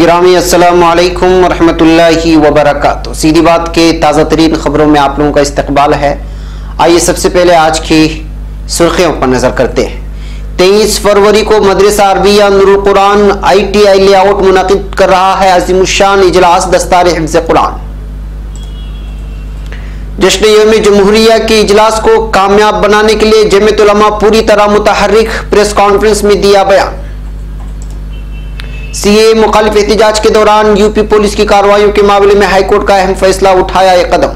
گرامی السلام علیکم ورحمۃ اللہ وبرکاتہ۔ سیدھی بات کے تازہ ترین خبروں میں آپ لوگوں کا استقبال ہے۔ آئیے سب سے پہلے آج کی سرخیوں پر نظر کرتے ہیں۔ تیئیس فروری کو مدرسہ عربیہ نور القرآن آئی ٹی آئی لے آؤٹ منعقد کر رہا ہے عظیم الشان اجلاس دستار حفظ قرآن۔ جشن یوم جمہوریہ کے اجلاس کو کامیاب بنانے کے لیے جمعیت علماء پوری طرح متحرک پریس کانفرنس میں دیا بیان۔ سی اے مخالف احتجاج کے دوران یو پی پولیس کی کارروائیوں کے معاملے میں ہائی کورٹ کا اہم فیصلہ اٹھایا یہ قدم۔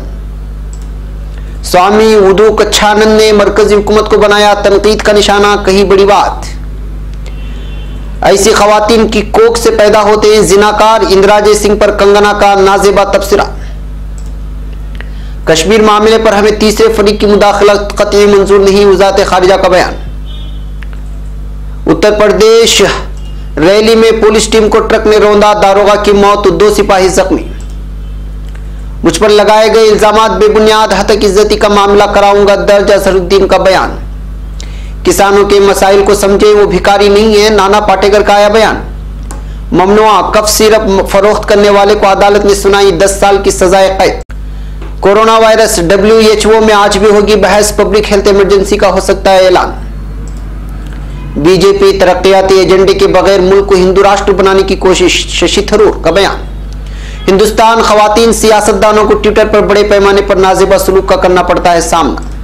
سوامی ودو کچھانند نے مرکزی حکومت کو بنایا تنقید کا نشانہ، کہی بڑی بات۔ ایسی خواتین کی کوک سے پیدا ہوتے ہیں زناکار اندراجے سنگھ پر کنگنا کا نازیبہ تبصرہ۔ کشمیر معاملے پر ہمیں تیسرے فریق کی مداخلت قطعی منظور نہیں، وزارت خارجہ کا بیان۔ اتر پردیش ریلی میں پولیس ٹیم کو ٹرک نے روندا داروغہ کی موت، دو سپاہی زخمی۔ مجھ پر لگائے گئے الزامات بے بنیاد حتک عزتی کا معاملہ کراؤں گا درج اظہر الدین کا بیان۔ کسانوں کے مسائل کو سمجھے وہ بھکاری نہیں ہے نانا پاٹیگر کا آیا بیان۔ ممنوع کف سیرپ فروخت کرنے والے کو عدالت نے سنائی دس سال کی سزائے قید۔ Corona virus W H O میں آج بھی ہوگی بحث، پبلک ہیلتھ ایمرجنسی کا ہو سکتا ہے اعلان۔ بی جے پی ترقیاتی ایجنڈے کے بغیر ملک کو ہندو راشٹر بنانے کی کوشش ششی تھرور کا بیان ہندوستان خواتین سیاستدانوں کو ٹویٹر پر بڑے پیمانے پر نازبہ سلوک کا کرنا پڑتا ہے سامنا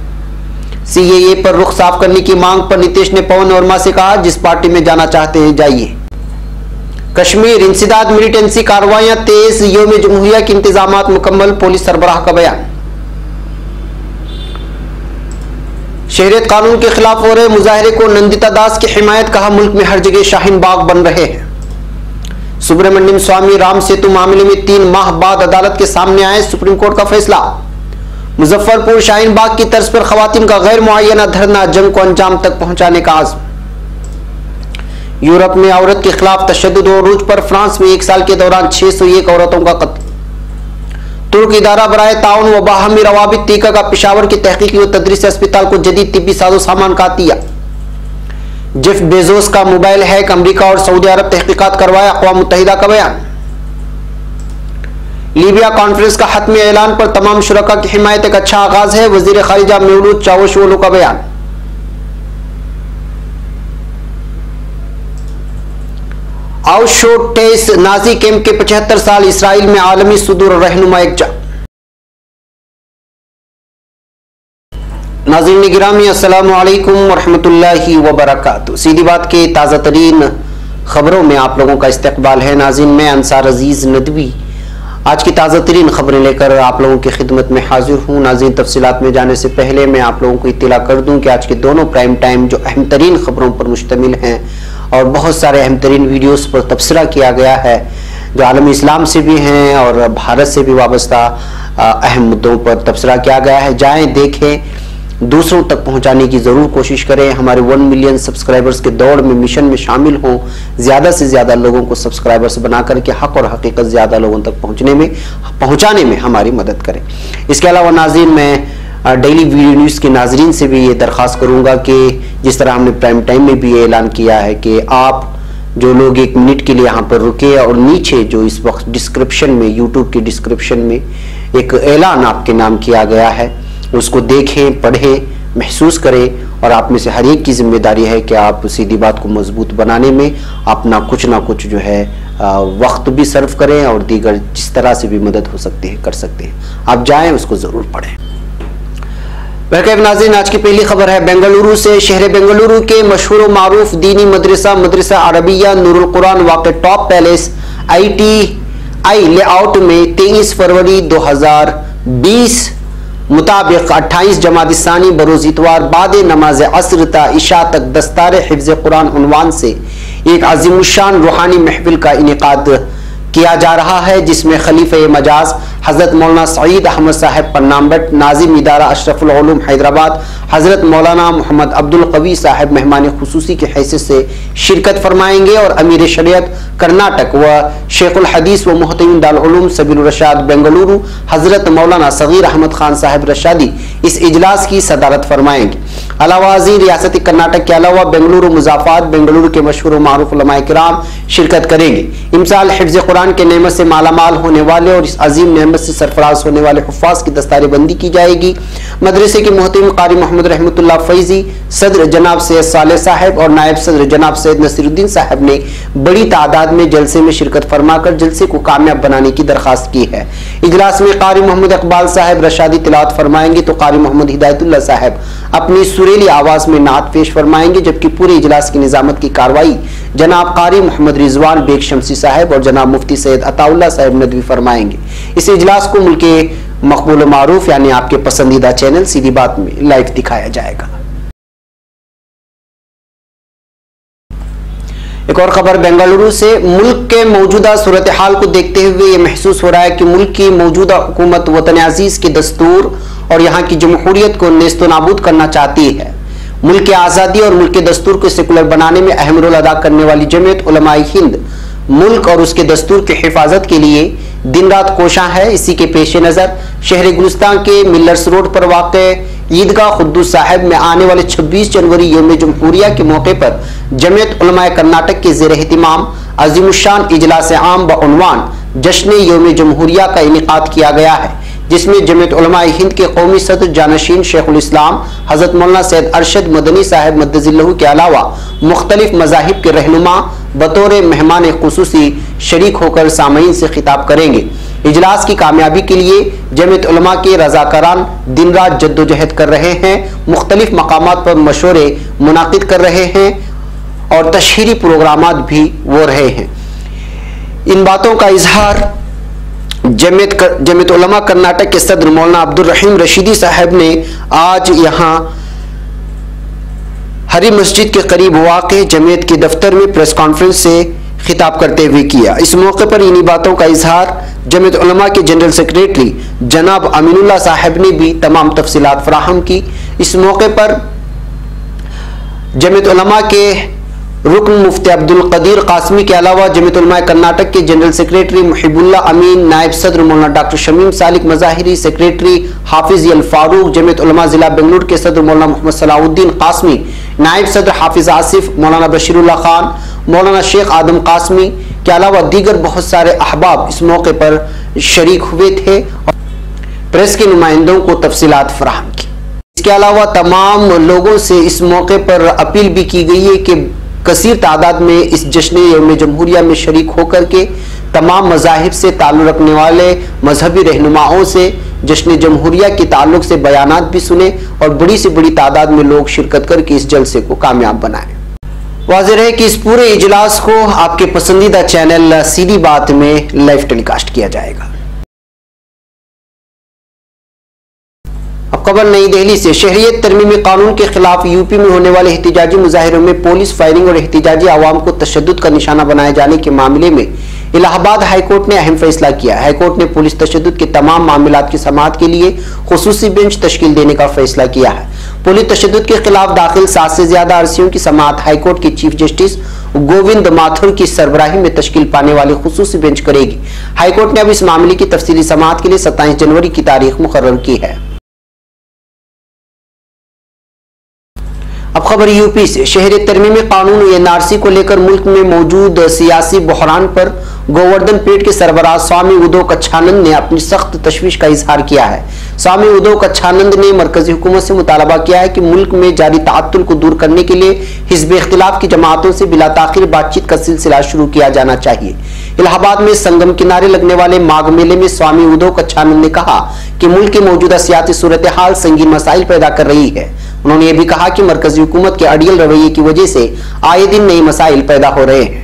سی اے اے پر رخ صاف کرنے کی مانگ پر نتیش نے پون ورما سے کہا جس پارٹی میں جانا چاہتے ہیں جائیے کشمیر انسداد ملیٹنسی کاروائیاں تیز یوم جمہوریہ کے انتظامات مکمل پولیس سربراہ کا بیان شہریت قانون کے خلاف ہو رہے مظاہرے کو نندتا داس کی حمایت کہا ملک میں ہر جگہ شاہین باغ بن رہے ہیں۔ سبرمنیم سوامی رام سیتو معاملے میں تین ماہ بعد عدالت کے سامنے آئے سپریم کورٹ کا فیصلہ۔ مظفر پور شاہین باغ کی طرز پر خواتین کا غیر معینہ دھرنا جنگ کو انجام تک پہنچانے کا عزم۔ یورپ میں عورت کے خلاف تشدد و عروج پر فرانس میں ایک سال کے دوران چھ سو ایک عورتوں کا قتل۔ ترک ادارہ برائے تعاون و باہمی روابط ٹیکہ کا پشاور کی تحقیقی و تدریس اسپتال کو جدید طبی ساز و سامان کا عطیہ۔ جیف بیزوس کا موبائل ہیک امریکہ اور سعودی عرب تحقیقات کروائے اقوام متحدہ کا بیان۔ لیبیا کانفرنس کا حتمی اعلان پر تمام شرکا کی حمایت، ایک اچھا آغاز ہے۔ وزیر خارجہ میولود چاوشولو کا بیان۔ آؤشو ٹیس نازی کیمپ کے پچہتر سال اسرائیل میں عالمی صدور رہنما ایک جا ناظرین گرامی، السلام علیکم ورحمۃ اللہ وبرکاتہ۔ سیدھی بات کے تازہ ترین خبروں میں آپ لوگوں کا استقبال ہے۔ ناظرین، میں انصار عزیز ندوی۔ آج کی تازہ ترین خبریں لے کر آپ لوگوں کی خدمت میں حاضر ہوں۔ ناظرین، تفصیلات میں جانے سے پہلے میں آپ لوگوں کو اطلاع کر دوں کہ آج کے دونوں پرائم ٹائم جو اہم ترین خبروں پر مشتمل ہیں اور بہت سارے اہم ترین ویڈیوز پر تبصرہ کیا گیا ہے جو عالم اسلام سے بھی ہیں اور بھارت سے بھی وابستہ اہم مدوں پر تبصرہ کیا گیا ہے۔ جائیں، دیکھیں، دوسروں تک پہنچانے کی ضرور کوشش کریں۔ ہمارے ون ملین سبسکرائبرز کے دوڑ میں مشن میں شامل ہوں۔ زیادہ سے زیادہ لوگوں کو سبسکرائبرز بنا کر کے حق اور حقیقت زیادہ لوگوں تک پہنچنے میں، پہنچانے میں ہماری مدد کریں۔ اس کے علاوہ، ناظرین، میں ڈیلی ویڈیو نیوز کے ناظرین سے بھی یہ درخواست کروں گا کہ جس طرح ہم نے پرائم ٹائم میں بھی یہ اعلان کیا ہے کہ آپ جو لوگ ایک منٹ کے لیے یہاں پر رکے اور نیچے جو اس وقت ڈسکرپشن میں یوٹیوب کی ڈسکرپشن میں ایک اعلان آپ کے نام کیا گیا ہے، اس کو دیکھیں، پڑھیں، محسوس کریں اور آپ میں سے ہر ایک کی ذمہ داری ہے کہ آپ سیدھی بات کو مضبوط بنانے میں اپنا کچھ نہ کچھ جو ہے وقت بھی صرف کریں اور دیگر جس طرح سے بھی مدد ہو سکتی ہے، کر سکتے ہیں۔ آپ جائیں، اس کو ضرور پڑھیں۔ برکیب ناظرین، آج کی پہلی خبر ہے، بنگلورو سے شہر بنگلورو کے مشہور و معروف دینی مدرسہ مدرسہ عربیہ نور القرآن واقع top palace I T I layout میں تیئیس فروری دو ہزار بیس مطابق اٹھائیس جماعت ثانی بروز اتوار بعد نماز عصر تا عشاء تک دستار حفظ قرآن عنوان سے ایک عظیم الشان روحانی محفل کا انعقاد کیا جا رہا ہے، جس میں خلیفہ مجاز حضرت مولانا سعید احمد صاحب پنامبٹ، ناظم ادارہ اشرف العلوم حیدرآباد، حضرت مولانا محمد عبد القوی صاحب مہمان خصوصی کی حیثیت سے شرکت فرمائیں گے اور امیر شریعت، کرناٹک و شیخ الحدیث و محتمین دارالعلوم سبیل الرشاد بنگلورو، حضرت مولانا صغیر احمد خان صاحب رشادی اس اجلاس کی صدارت فرمائیں گے۔ علاوہ ریاست کرناٹک کے علاوہ بنگلورو مضافات بنگلورو کے مشہور و معروف علماء کرام شرکت کریں گے۔ امسال حفظ قرآن کے نعمت سے مالا مال ہونے والے اور اس عظیم نعمت سے سرفراز ہونے والے حفاظ کی دستار بندی کی جائے گی۔ مدرسے کے محتم قاری محمد رحمت اللہ فیضی، صدر جناب سید صالح صاحب اور نائب صدر جناب سید نصیر الدین صاحب نے بڑی تعداد میں جلسے میں شرکت فرما کر جلسے کو کامیاب بنانے کی درخواست کی ہے۔ اجلاس میں قاری محمد اقبال صاحب رشادی تلاوت فرمائیں گے تو قاری محمد ہدایت اللہ صاحب اپنی سریلی آواز میں نعت پیش فرمائیں گے، جبکہ پورے اجلاس کی نظامت کی کاروائی جناب قاری محمد رضوان بیگ شمسی صاحب اور جناب مفتی سید عطا اللہ صاحب ندوی فرمائیں گے۔ اس اجلاس کو ملک مقبول و معروف یعنی آپ کے پسندیدہ چینل، سیدھی بات میں لائیو دکھایا جائے گا۔ ایک اور خبر بنگلورو سے ملک کے موجودہ صورتحال کو دیکھتے ہوئے یہ محسوس ہو رہا ہے کہ ملک کی موجودہ حکومت وطن عزیز کے دستور اور یہاں کی جمہوریت کو نیست و نابود کرنا چاہتی ہے۔ ملک کی آزادی اور ملک کے دستور کو سیکولر بنانے میں اہم رول ادا کرنے والی جمعیت علماء ہند ملک اور اس کے دستور کی حفاظت کے لیے دن رات کوشاں ہے اسی کے پیش نظر شہر گلستان کے ملرس روڈ پر واقع عیدگاہ خدو صاحب میں آنے والے چھبیس جنوری یوم جمہوریہ کے موقع پر جمعیت علماء کرناٹک کے زیر اہتمام عظیم الشان اجلاس عام بعنوان جشن یوم جمہوریہ کا انعقاد کیا گیا ہے۔ جس میں جمعیت علماء ہند کے قومی صدر جانشین شیخ الاسلام، حضرت مولانا سید ارشد مدنی صاحب مدز اللہ کے علاوہ مختلف مذاہب کے رہنما، بطور مہمان خصوصی شریک ہو کر سامعین سے خطاب کریں گے۔ اجلاس کی کامیابی کے لیے جمعیت علماء کے رضاکاران دن رات جد و جہد کر رہے ہیں، مختلف مقامات پر مشورے منعقد کر رہے ہیں اور تشہیری پروگرامات بھی وہ رہے ہیں۔ ان باتوں کا اظہار جمعیت علماء کرناٹک کے صدر مولانا عبد الرحیم رشیدی صاحب نے آج یہاں ہری مسجد کے قریب واقع جمعیت کے دفتر میں پریس کانفرنس سے خطاب کرتے ہوئے کیا۔ اس موقع پر انہی باتوں کا اظہار جمعیت علماء کے جنرل سیکریٹری جناب امین اللہ صاحب نے بھی تمام تفصیلات فراہم کی۔ اس موقع پر جمعیت علماء کے رکن مفتی عبد القدیر قاسمی کے علاوہ جمعیت علماء کرناٹک کے جنرل سیکریٹری محب اللہ امین، نائب صدر مولانا ڈاکٹر شمیم سالک مظاہری سیکریٹری حافظ الفاروق جمعیت علماء ضلع بنگلور کے صدر مولانا محمد صلاح الدین قاسمی، نائب صدر حافظ آصف، مولانا بشیر اللہ خان، مولانا شیخ آدم قاسمی کے علاوہ دیگر بہت سارے احباب اس موقع پر شریک ہوئے تھے اور پریس کے نمائندوں کو تفصیلات فراہم کی۔ اس کے علاوہ تمام لوگوں سے اس موقع پر اپیل بھی کی گئی ہے کہ کثیر تعداد میں اس جشن یوم جمہوریہ میں شریک ہو کر کے تمام مذاہب سے تعلق رکھنے والے مذہبی رہنماؤں سے جشن جمہوریہ کے تعلق سے بیانات بھی سنیں اور بڑی سے بڑی تعداد میں لوگ شرکت کر کے اس جلسے کو کامیاب بنائیں۔ واضح رہے کہ اس پورے اجلاس کو آپ کے پسندیدہ چینل سیدھی بات میں لائیو ٹیلی کاسٹ کیا جائے گا۔ اب قبل نئی دہلی سے شہریت ترمیمی قانون کے خلاف یو پی میں ہونے والے احتجاجی مظاہروں میں پولیس، فائرنگ اور احتجاجی عوام کو تشدد کا نشانہ بنائے جانے کے معاملے میں الہ آباد ہائی کورٹ نے اہم فیصلہ کیا۔ ہائی کورٹ نے پولیس تشدد کے تمام معاملات کی سماعت کے لیے خصوصی بینچ تشکیل دینے کا فیصلہ کیا ہے۔ پولیس تشدد کے خلاف داخل سات سے زیادہ عرصیوں کی سماعت ہائی کورٹ کی چیف جسٹس گووند ماتھر کی سربراہی میں تشکیل پانے والی خصوصی بینچ کرے گی۔ ہائی کورٹ نے اب اس معاملے کی تفصیلی سماعت کے لیے ستائیس جنوری کی تاریخ مقرر کی ہے۔ خبر یو پی سے شہر ترمیم قانون این آر سی کو لے کر ملک میں موجود سیاسی بحران پر گووردن پیٹ کے سربراہ سوامی ادو کچھانند نے اپنی سخت تشویش کا اظہار کیا ہے۔ سوامی ادو کچھانند نے مرکزی حکومت سے مطالبہ کیا ہے کہ ملک میں جاری تعطل کو دور کرنے کے لیے حزب اختلاف کی جماعتوں سے بلا تاخیر بات چیت کا سلسلہ شروع کیا جانا چاہیے۔ الہ آباد میں سنگم کنارے لگنے والے ماغ میلے میں سوامی ادو کچھانند نے کہا کہ ملک کی موجودہ سیاسی صورتحال سنگین مسائل پیدا کر رہی ہے۔ انہوں نے یہ بھی کہا کہ مرکزی حکومت کے اڈیل رویے کی وجہ سے آئے دن نئی مسائل پیدا ہو رہے ہیں۔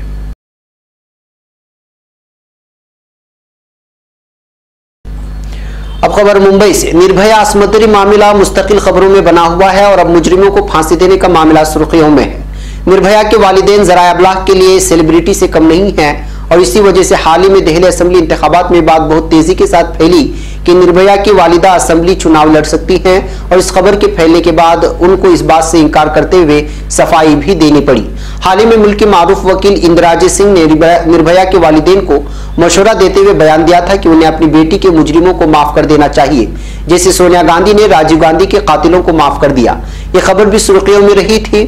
اب خبر ممبئی سے، نربھیا اسمتری معاملہ مستقل خبروں میں بنا ہوا ہے اور اب مجرموں کو پھانسی دینے کا معاملہ سرخیوں میں ہے۔ نربھیا کے والدین ذرائع ابلاغ کے لیے سیلیبریٹی سے کم نہیں ہیں اور اسی وجہ سے حال ہی میں دہلی اسمبلی انتخابات میں بات بہت تیزی کے ساتھ پھیلی۔ کہ نربھیا کی والدہ اسمبلی چناؤ لڑ سکتی ہیں اور اس خبر کے پھیلنے کے بعد ان کو اس بات سے انکار کرتے ہوئے صفائی بھی دینی پڑی۔ حال ہی میں ملک کے معروف وکیل اندراج سنگھ نے نربھیا کے والدین کو مشورہ دیتے ہوئے بیان دیا تھا کہ انہیں اپنی بیٹی کے مجرموں کو معاف کر دینا چاہیے، جیسے سونیا گاندھی نے راجیو گاندھی کے قاتلوں کو معاف کر دیا۔ یہ خبر بھی سرخیوں میں رہی تھی۔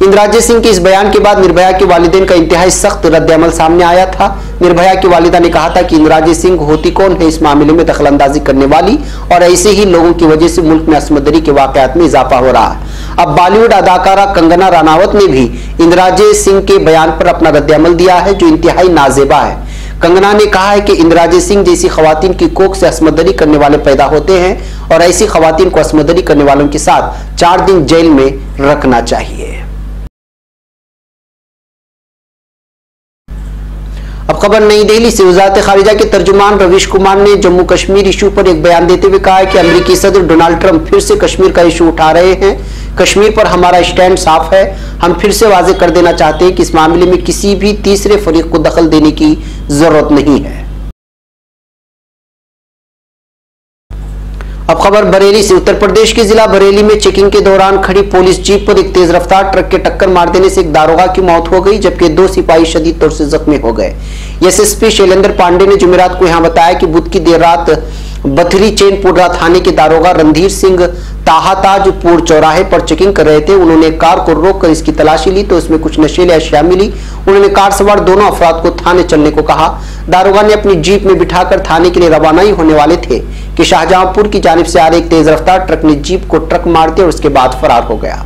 اندراجے سنگھ کے اس بیان کے بعد نربھیا کے والدین کا انتہائی سخت رد عمل سامنے آیا تھا۔ نربھیا کی والدہ نے کہا تھا کہ اندراجے سنگھ ہوتی کون ہے اس معاملے میں دخل اندازی کرنے والی اور ایسے ہی لوگوں کی وجہ سے ملک میں عصمت کے واقعات میں اضافہ ہو رہا ہے۔ اب بالی ووڈ اداکارہ کنگنا راناوت نے بھی اندراجے سنگھ کے بیان پر اپنا رد عمل دیا ہے، جو انتہائی نازیبہ ہے۔ کنگنا نے کہا ہے کہ اندراجے سنگھ جیسی خواتین کی کوک سے عصمت کرنے والے پیدا ہوتے ہیں اور ایسی خواتین کو عصمت کرنے والوں کے ساتھ چار دن جیل میں رکھنا چاہیے۔ خبر نئی دہلی سے وزارت خارجہ کے ترجمان رویش کمار نے جموں کشمیر ایشو پر ایک بیان دیتے ہوئے کہا ہے کہ امریکی صدر ڈونالڈ ٹرمپ پھر سے کشمیر کا ایشو اٹھا رہے ہیں۔ کشمیر پر ہمارا اسٹینڈ صاف ہے۔ ہم پھر سے واضح کر دینا چاہتے ہیں کہ اس معاملے میں کسی بھی تیسرے فریق کو دخل دینے کی ضرورت نہیں ہے۔ اب خبر بریلی سے اتر پردیش کے ضلع بریلی میں چیکنگ کے دوران کھڑی پولیس جیپ پر ایک تیز رفتار ٹرک کے ٹکر مار دینے سے ایک داروغہ کی موت ہو گئی، جبکہ دو سپاہی شدید طور سے زخمی ہو گئے۔ S S P Shailendra Pandey نے جمعرات کو یہاں بتایا کہ بدھ کی دیر رات بتھری چین پورا تھانے کے داروغہ رندھیر سنگھ تاہا تاج پور چوراہے پر چیکنگ کر رہے تھے، انہوں نے کار کو روک کر اس کی تلاشی لی تو اس میں کچھ نشیلے اشیاء ملی۔ انہوں نے کار سوار دونوں افراد کو تھانے چلنے کو کہا۔ داروغہ نے اپنی جیپ میں بٹھا کر تھانے کے لیے روانہ ہی ہونے والے تھے کہ شاہجہاں پور کی جانب سے آ رہے ایک تیز رفتار ٹرک نے جیپ کو ٹرک مار دیا اور اس کے بعد فرار ہو گیا۔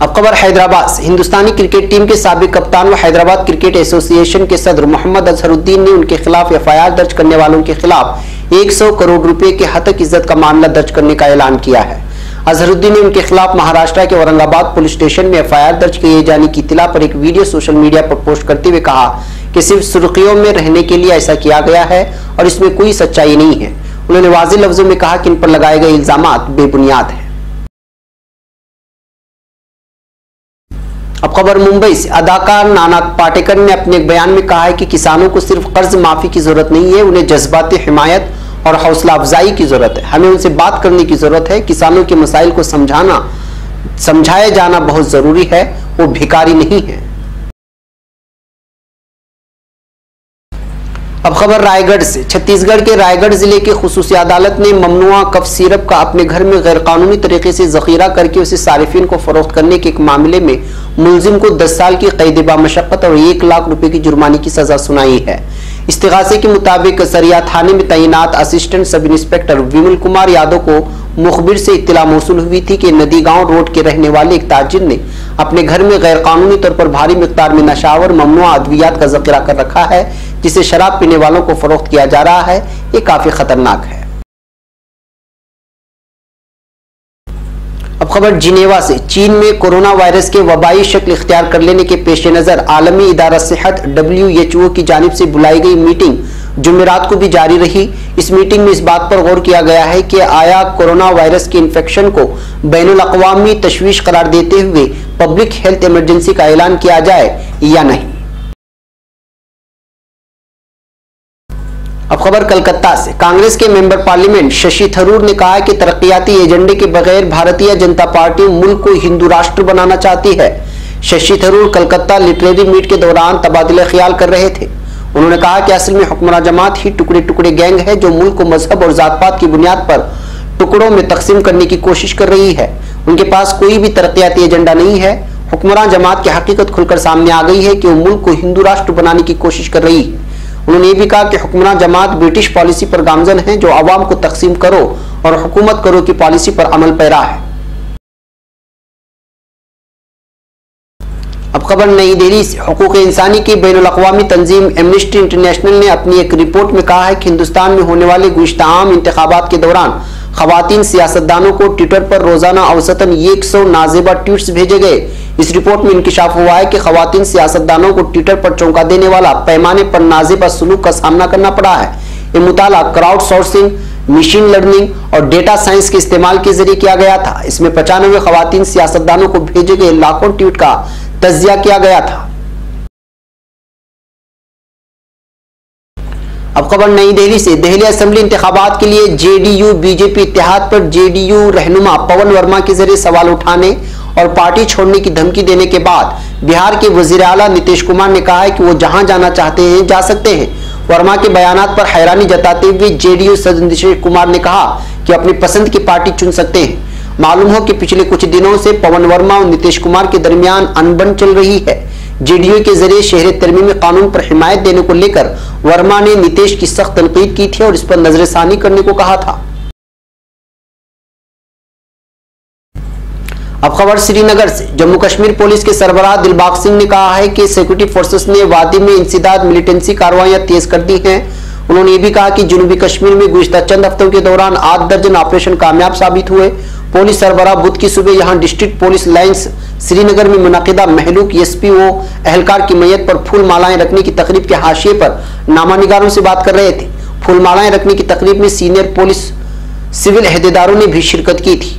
اب خبر حیدرآباد۔ سے ہندوستانی کرکٹ ٹیم کے سابق کپتان و حیدرآباد کرکٹ ایسوسی ایشن کے صدر محمد اظہر الدین نے ان کے خلاف ایف آئی آر درج کرنے والوں کے خلاف ایک سو کروڑ روپے کے حتک عزت کا معاملہ درج کرنے کا اعلان کیا ہے۔ اظہر الدین نے ان کے خلاف مہاراشٹرا کے ورنگ آباد پولیس اسٹیشن میں ایف آئی آر درج کیے جانے کی اطلاع پر ایک ویڈیو سوشل میڈیا پر پوسٹ کرتے ہوئے کہا کہ صرف سرخیوں میں رہنے کے لیے ایسا کیا گیا ہے اور اس میں کوئی سچائی نہیں ہے۔ انہوں نے واضح لفظوں میں کہا کہ ان پر لگائے گئے الزامات بے بنیاد ہیں۔ اب خبر ممبئی سے، اداکار نانا پاٹیکر نے اپنے ایک بیان میں کہا ہے کہ کسانوں کو صرف قرض معافی کی ضرورت نہیں ہے، انہیں جذباتی حمایت اور حوصلہ افزائی کی ضرورت ہے۔ ہمیں ان سے بات کرنے کی ضرورت ہے۔ کسانوں کے مسائل کو سمجھانا سمجھایا جانا بہت ضروری ہے۔ وہ بھیکاری نہیں ہے اب خبر رائے گڑھ سے۔ چھتیس گڑھ کے رائے گڑھ ضلع کے خصوصی عدالت نے ممنوع کف سیرپ کا اپنے گھر میں غیر قانونی طریقے سے ذخیرہ کر کے اسے صارفین کو فروخت کرنے کے ایک معاملے میں ملزم کو دس سال کی قید با مشقت اور ایک لاکھ روپے کی جرمانے کی سزا سنائی ہے۔ استغاثے کے مطابق سریا تھانے میں تعینات assistant sub inspector Vimal Kumar Yadav کو مخبر سے اطلاع موصول ہوئی تھی کہ ندی گاؤں روڈ کے رہنے والے ایک تاجر نے اپنے گھر میں غیر قانونی طور پر بھاری مقدار میں نشاور ممنوع ادویات کا ذخیرہ کر رکھا ہے، جسے شراب پینے والوں کو فروخت کیا جا رہا ہے، یہ کافی خطرناک ہے۔ اب خبر جنیوا سے۔ چین میں کورونا وائرس کے وبائی شکل اختیار کر لینے کے پیش نظر عالمی ادارہ صحت ڈبلیو ایچ او کی جانب سے بلائی گئی میٹنگ جمعرات کو بھی جاری رہی۔ اس میٹنگ میں اس بات پر غور کیا گیا ہے کہ آیا کورونا وائرس کے انفیکشن کو بین الاقوامی تشویش قرار دیتے ہوئے پبلک ہیلتھ ایمرجنسی کا اعلان کیا جائے یا نہیں۔ خبر کلکتہ سے۔ کانگریس کے ممبر پارلیمنٹ ششی تھرور نے کہا کہ ترقیاتی ایجنڈے کے بغیر بھارتیہ جنتا پارٹی ملک کو ہندو راشٹر بنانا چاہتی ہے۔ ششی تھرور کلکتہ لٹریری میٹ کے دوران تبادلہ خیال کر رہے تھے۔ انہوں نے کہا کہ اصل میں حکمراں جماعت ہی ٹکڑے ٹکڑے گینگ ہے جو ملک کو مذہب اور ذات پات کی بنیاد پر ٹکڑوں میں تقسیم کرنے کی کوشش کر رہی ہے۔ ان کے پاس کوئی بھی ترقیاتی ایجنڈا نہیں ہے۔ حکمراں جماعت کی حقیقت کھل کر سامنے آ گئی ہے کہ وہ ملک کو ہندو راشٹر بنانے کی کوشش کر رہی۔ ہے انہوں نے یہ بھی کہا کہ حکمران جماعت برٹش پالیسی پر گامزن ہیں جو عوام کو تقسیم کرو اور حکومت کرو کی پالیسی پر عمل پیرا ہے۔ اب خبر نئی دہلی سے۔ حقوق انسانی کی بین الاقوامی تنظیم ایمنسٹی انٹرنیشنل نے اپنی ایک رپورٹ میں کہا ہے کہ ہندوستان میں ہونے والے گزشتہ عام انتخابات کے دوران خواتین سیاستدانوں کو ٹویٹر پر روزانہ اوسطن ایک سو نازیبہ ٹویٹس بھیجے گئے۔ اس رپورٹ میں انکشاف ہوا ہے کہ خواتین سیاستدانوں کو ٹویٹر پر چونکا دینے والا، پیمانے پر نازیبہ سلوک کا سامنا کرنا پڑا ہے۔ یہ مطالعہ کراؤڈ سورسنگ مشین لرننگ اور ڈیٹا سائنس کے استعمال کے ذریعے کیا گیا تھا۔ اس میں پچانوے خواتین سیاستدانوں کو بھیجے گئے لاکھوں ٹویٹ کا تجزیہ کیا گیا تھا۔ اب خبر نئی دہلی سے۔ دہلی اسمبلی انتخابات کے لیے J D U, B J P اتحاد پر جے ڈی یو رہنما پون ورما کے ذریعے سوال اٹھانے۔ اور پارٹی چھوڑنے کی دھمکی دینے کے بعد بہار کے وزیر اعلیٰ نتیش کمار نے کہا ہے کہ وہ جہاں جانا چاہتے ہیں جا سکتے ہیں۔ ورما کے بیانات پر حیرانی جتاتے ہوئے جے ڈی یو صدر نتیش کمار نے کہا کہ اپنی پسند کی پارٹی چن سکتے ہیں۔ معلوم ہو کہ پچھلے کچھ دنوں سے پون ورما اور نتیش کمار کے درمیان انبن چل رہی ہے۔ جے ڈی یو کے ذریعے شہر ترمیمی قانون پر حمایت دینے کو لے کر ورما نے نتیش کی سخت تنقید کی تھی اور اس پر نظر ثانی کرنے کو کہا تھا۔ اب خبر سری نگر سے جموں کشمیر پولیس کے سربراہ دلباغ سنگھ نے کہا ہے کہ سیکورٹی فورسز نے وادی میں انسداد ملیٹنسی کاروائیاں تیز کر دی ہیں۔ انہوں نے یہ بھی کہا کہ جنوبی کشمیر میں گزشتہ چند ہفتوں کے دوران آٹھ درجن آپریشن کامیاب ثابت ہوئے۔ پولیس سربراہ بدھ کی صبح یہاں district police lines Srinagar میں منعقدہ محلوک ایس پی او اہلکار کی میت پر پھول مالائیں رکھنے کی تقریب کے حاشیے پر نامہ نگاروں سے بات کر رہے تھے۔ پھول مالائیں رکھنے کی تقریب میں سینئر پولیس سول عہدیداروں نے بھی شرکت کی تھی۔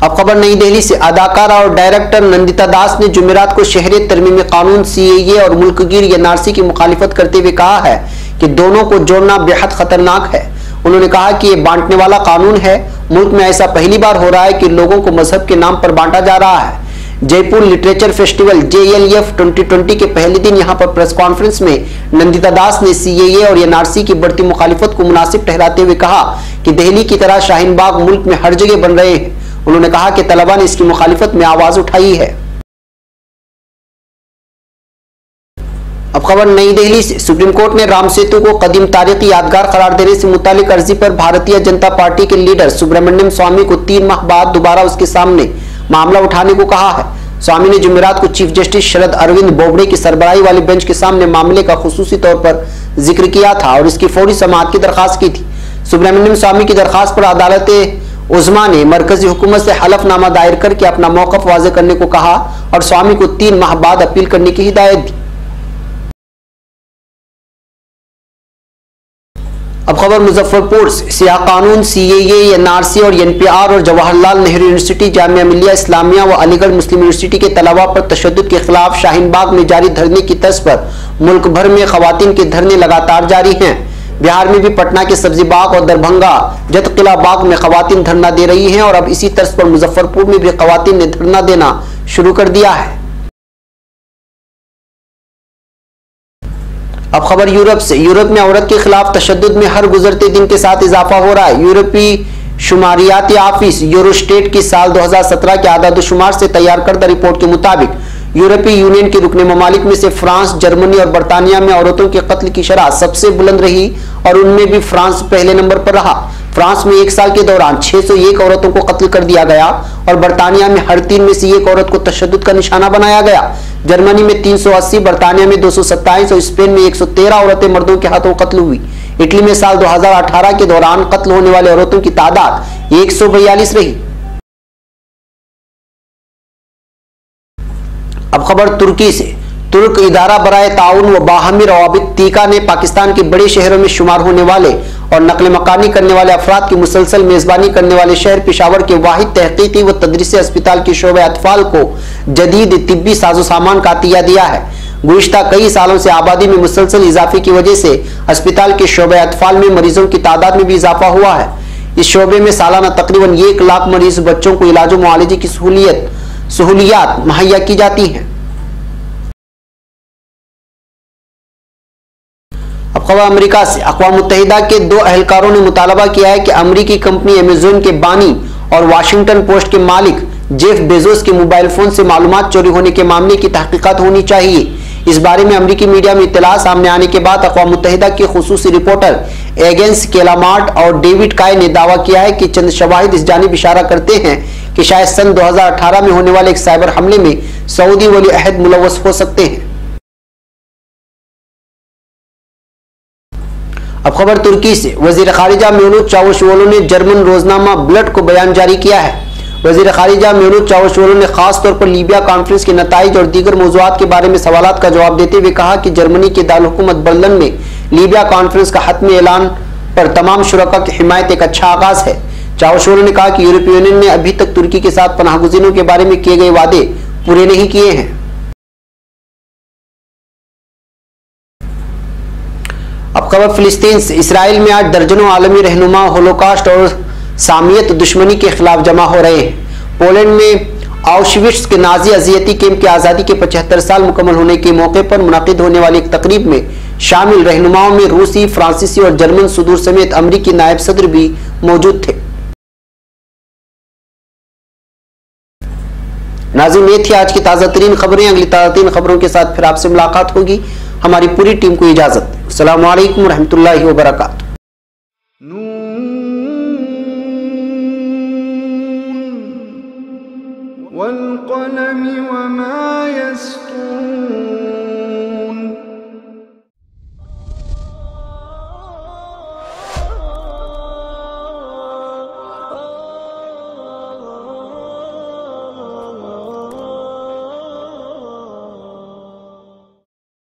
اب خبر نئی دہلی سے اداکارہ اور ڈائریکٹر نندتا داس نے جمعرات کو شہر ترمیم قانون سی اے اے اور ملک گیر یا نارسی کی مخالفت کرتے ہوئے کہا ہے کہ دونوں کو جوڑنا بہت خطرناک ہے۔ انہوں نے کہا کہ یہ بانٹنے والا قانون ہے۔ ملک میں ایسا پہلی بار ہو رہا ہے کہ لوگوں کو مذہب کے نام پر بانٹا جا رہا ہے۔ Jaipur literature festival J L F twenty twenty کے پہلے دن یہاں پر پریس کانفرنس میں نندتا داس نے سی اے اے اور این آر سی کی بڑھتی مخالفت کو مناسب ٹھہراتے ہوئے کہا کہ دہلی کی طرح شاہین باغ ملک میں ہر جگہ بن رہے ہیں۔ انہوں نے کہا کہ طلبہ نے اس کی مخالفت میں آواز اٹھائی ہے۔ اب خبر نئی دہلی سے، سپریم کورٹ نے رام سیتو کو قدیم تاریخی یادگار قرار دینے سے متعلق عرضی پر بھارتیہ جنتا پارٹی کے لیڈر سبرمنیم سوامی کو تین ماہ بعد دوبارہ اس کے سامنے معاملہ اٹھانے کو کہا ہے۔ سوامی نے جمعرات کو چیف جسٹس شرد اروند بوبڑے کی سربراہی والے بینچ کے سامنے معاملے کا خصوصی طور پر ذکر کیا تھا اور اس کی فوری سماعت کی درخواست کی تھی۔ سبرمنیم سوامی کی درخواست پر عدالت عظما نے مرکزی حکومت سے حلف نامہ دائر کر کے اپنا موقف واضح کرنے کو کہا اور سوامی کو تین ماہ بعد اپیل کرنے کی ہدایت دی۔ اب خبر مظفر پور سے، سیاہ قانون، سی اے اے، این آر سی اور این پی آر اور جواہر لال نہرو یونیورسٹی، جامعہ ملیہ اسلامیہ و علی گڑھ مسلم یونیورسٹی کے طلبہ پر تشدد کے خلاف شاہین باغ میں جاری دھرنے کی طرز پر ملک بھر میں خواتین کے دھرنے لگاتار جاری ہیں۔ بہار میں بھی پٹنہ کے سبزی باغ اور دربھنگا جت قلعہ باغ میں خواتین دھرنا دے رہی ہیں اور اب اسی طرز پر مظفر پور میں بھی خواتین نے دھرنا دینا شروع کر دیا ہے۔ اب خبر یورپ سے، یورپ میں عورت کے خلاف تشدد میں ہر گزرتے دن کے ساتھ اضافہ ہو رہا ہے۔ یورپی شماریاتی آفس یوروسٹیٹ کی سال دو ہزار سترہ کے عدد و شمار سے تیار کردہ رپورٹ کے مطابق یورپی یونین کے رکن ممالک میں سے فرانس، جرمنی اور برطانیہ میں عورتوں کے قتل کی شرح سب سے بلند رہی اور ان میں بھی فرانس پہلے نمبر پر رہا۔ فرانس میں ایک سال کے دوران چھ سو ایک عورتوں کو قتل کر دیا گیا اور برطانیہ میں ہر تین میں سے ایک عورت کو تشدد کا نشانہ بنایا گیا۔ جرمنی میں تین سو اسی، برطانیہ میں دو سو ستائیس اور اسپین میں ایک سو تیرہ عورتیں مردوں کے ہاتھوں قتل ہوئی۔ اٹلی میں سال دو ہزار اٹھارہ کے دوران قتل ہونے والے عورتوں کی تعداد ایک سو بیالیس رہی۔ اب خبر ترکی سے۔ ترک ادارہ برائے تعاون و باہمی روابط تیکا نے پاکستان کے بڑے شہروں میں شمار ہونے والے اور نقل مکانی کرنے والے افراد کی مسلسل میزبانی کرنے والے شہر پشاور کے واحد تحقیقی و تدریسی اسپتال کی شعبہ اطفال کو جدید طبی ساز و سامان کا عطیہ دیا ہے۔ گزشتہ کئی سالوں سے آبادی میں مسلسل اضافے کی وجہ سے اسپتال کے شعبہ اطفال میں مریضوں کی تعداد میں بھی اضافہ ہوا ہے۔ اس شعبے میں سالانہ تقریباً ایک لاکھ مریض بچوں کو علاج و معالجے کی سہولیت سہولیات مہیا کی جاتی ہیں۔ اب امریکہ سے اقوام متحدہ کے دو اہلکاروں نے مطالبہ کیا ہے کہ امریکی کمپنی امیزون کے بانی اور واشنگٹن پوسٹ کے مالک جیف بیزوس کے موبائل فون سے معلومات چوری ہونے کے معاملے کی تحقیقات ہونی چاہیے۔ اس بارے میں امریکی میڈیا میں اطلاع سامنے آنے کے بعد اقوام متحدہ کے خصوصی رپورٹر ایگنس کیلامارٹ اور ڈیوڈ کائے نے دعویٰ کیا ہے کہ چند شواہد اس جانب اشارہ کرتے ہیں کہ شاید سن دو ہزار اٹھارہ میں ہونے والے ایک سائبر حملے میں سعودی ولی عہد ملوث ہو سکتے ہیں۔ اب خبر ترکی سے۔ وزیر خارجہ میونوت چاوشولو نے جرمن روزنامہ بلٹ کو بیان جاری کیا ہے۔ وزیر خارجہ میونوت چاوشولو نے خاص طور پر لیبیا کانفرنس کے نتائج اور دیگر موضوعات کے بارے میں سوالات کا جواب دیتے ہوئے کہا کہ جرمنی کے دارالحکومت برلن میں لیبیا کانفرنس کا حتمی اعلان پر تمام شرکا کی حمایت ایک اچھا آغاز ہے۔ چاوشولو نے کہا کہ یورپی یونین نے ابھی تک ترکی کے ساتھ پناہ گزینوں کے بارے میں کیے گئے وعدے پورے نہیں کیے ہیں۔ اب خبر فلسطین سے اسرائیل میں آج درجنوں عالمی رہنما، ہولوکاسٹ اور سامیت دشمنی کے خلاف جمع ہو رہے ہیں۔ پولینڈ میں آؤشوٹس کے نازی ازیتی کیمپ کی آزادی کے پچہتر سال مکمل ہونے کے موقع پر منعقد ہونے والی ایک تقریب میں شامل رہنماؤں میں روسی، فرانسیسی اور جرمن صدور سمیت امریکی نائب صدر بھی موجود تھے۔ ناظرین یہ تھی آج کی تازہ ترین خبریں، اگلی تازہ ترین خبروں کے ساتھ پھر آپ سے ملاقات ہوگی۔ ہماری پوری ٹیم کو اجازت۔ السلام علیکم ورحمۃ اللہ وبرکاتہ۔